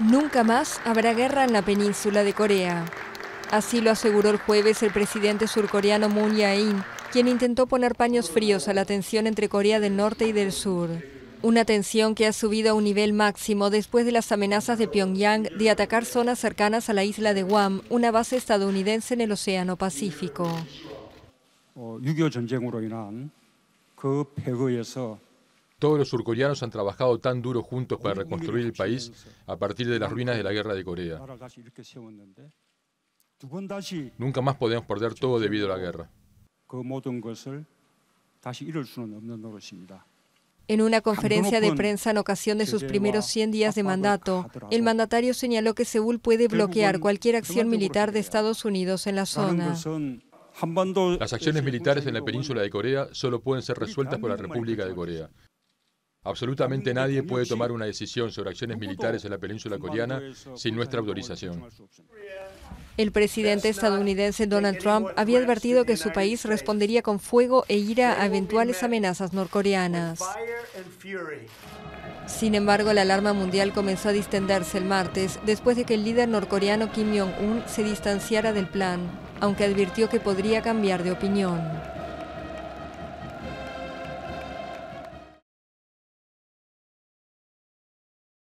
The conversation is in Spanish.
Nunca más habrá guerra en la península de Corea. Así lo aseguró el jueves el presidente surcoreano Moon Jae-in, quien intentó poner paños fríos a la tensión entre Corea del Norte y del Sur. Una tensión que ha subido a un nivel máximo después de las amenazas de Pyongyang de atacar zonas cercanas a la isla de Guam, una base estadounidense en el Océano Pacífico. Todos los surcoreanos han trabajado tan duro juntos para reconstruir el país a partir de las ruinas de la guerra de Corea. Nunca más podemos perder todo debido a la guerra. En una conferencia de prensa en ocasión de sus primeros 100 días de mandato, el mandatario señaló que Seúl puede bloquear cualquier acción militar de Estados Unidos en la zona. Las acciones militares en la península de Corea solo pueden ser resueltas por la República de Corea. Absolutamente nadie puede tomar una decisión sobre acciones militares en la península coreana sin nuestra autorización. El presidente estadounidense Donald Trump había advertido que su país respondería con fuego e ira a eventuales amenazas norcoreanas. Sin embargo, la alarma mundial comenzó a distenderse el martes después de que el líder norcoreano Kim Jong-un se distanciara del plan, aunque advirtió que podría cambiar de opinión.